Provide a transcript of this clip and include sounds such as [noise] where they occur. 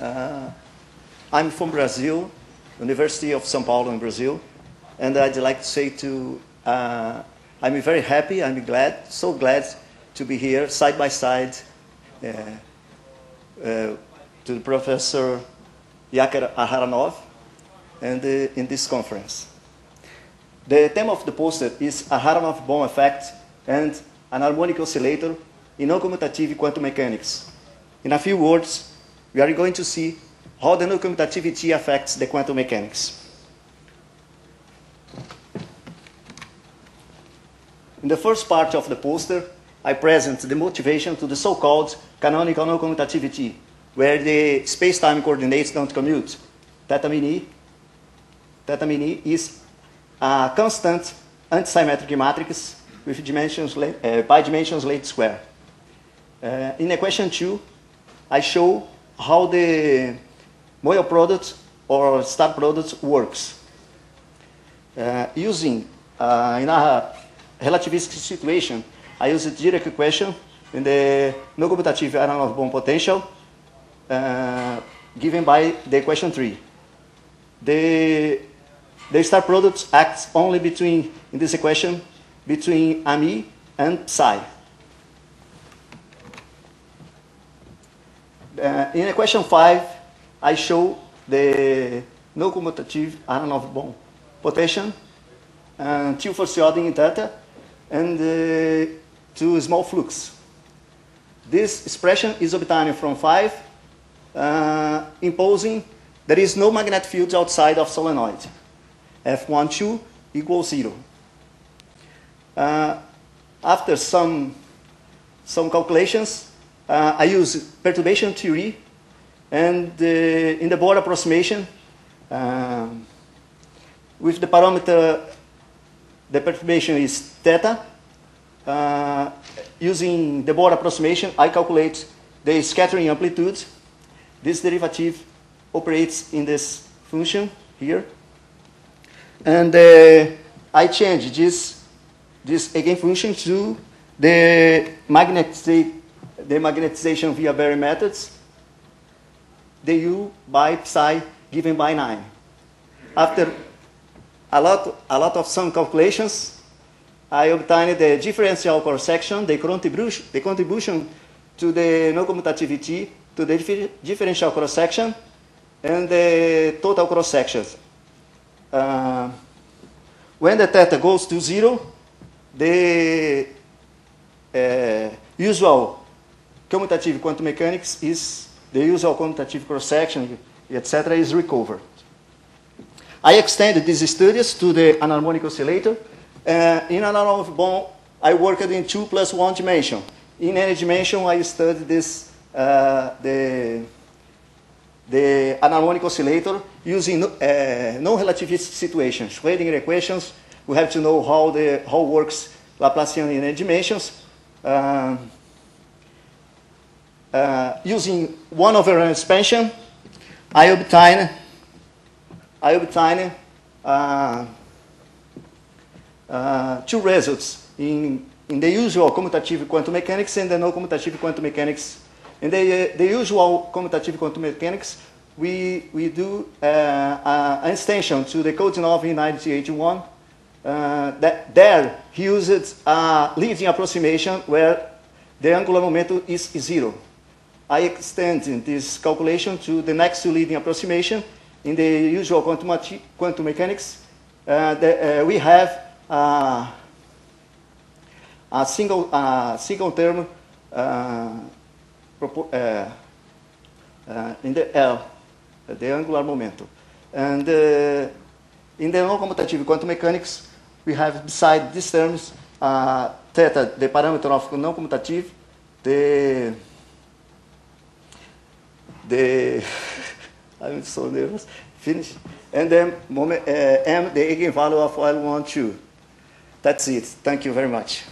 Uh, I'm from Brazil, University of São Paulo in Brazil, and I'd like to say to, uh, I'm very happy, I'm glad, so glad to be here side by side uh, uh, to the Professor Yakir Aharonov and uh, in this conference. The theme of the poster is Aharonov-Bohm effect and anharmonic oscillator in non-commutative quantum mechanics. In a few words, we are going to see how the non-commutativity affects the quantum mechanics. In the first part of the poster, I present the motivation to the so-called canonical non-commutativity, where the space-time coordinates don't commute. Theta min e, theta min e is a constant antisymmetric matrix with dimensions, uh, bidimensions length square. Uh, in equation 2, I show how the Moyal product or star product works. Uh, using, uh, in a relativistic situation, I use the Dirac equation in the non-commutative Aharonov-Bohm potential uh, given by the equation 3. The, the star product acts only between, in this equation, between ami and psi. Uh, in equation 5, I show the no commutative Aharonov-Bohm potential and two Forciodi in theta and uh, two small flux. This expression is obtained from 5, uh, imposing there is no magnetic field outside of solenoid. F12 equals 0. Uh, after some, some calculations, uh, I use perturbation theory and uh, in the Born approximation, um, with the parameter, the perturbation is theta. Uh, using the Born approximation, I calculate the scattering amplitude. This derivative operates in this function here. And uh, I change this, this eigenfunction to the, magnetiza the magnetization via Berry methods the u by psi given by 9. After a lot, a lot of some calculations, I obtained the differential cross section, the contribution, the contribution to the non-commutativity, to the differential cross section, and the total cross sections. Uh, when the theta goes to zero, the uh, usual commutative quantum mechanics is the usual commutative cross-section, etc., is recovered. I extended these studies to the anharmonic oscillator. Uh, in Aharonov-Bohm, I worked in two plus one dimension. In any dimension, I studied this, uh, the, the anharmonic oscillator using uh, non-relativistic situations. Schrödinger equations, we have to know how, the, how works Laplacian in any dimensions. Um, uh, using one over an expansion, I obtain, I obtain uh, uh, two results in, in the usual commutative quantum mechanics and the non-commutative quantum mechanics. In the, the usual commutative quantum mechanics, we, we do uh, uh, an extension to the Kodinov in 1981. Uh, that there he used a leading approximation where the angular momentum is zero. I extend this calculation to the next leading approximation in the usual quantum, quantum mechanics. Uh, the, uh, we have uh, a single, single term uh, uh, uh, in the L, the angular momentum. And in the non-commutative quantum mechanics, we have beside these terms theta, the parameter of non-commutative, the the [laughs] I'm so nervous. Finish. And then moment, uh, M, the eigenvalue of L1, 2. That's it. Thank you very much.